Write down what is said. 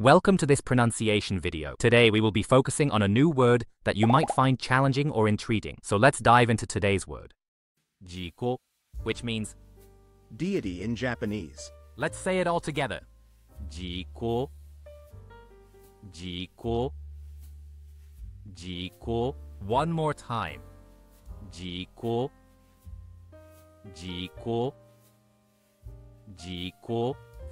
Welcome to this pronunciation video. Today we will be focusing on a new word that you might find challenging or intriguing. So let's dive into today's word. Jiko, which means, Deity in Japanese. let's say it all together. Jiko, Jiko, Jiko. One more time. Jiko, Jiko, Jiko.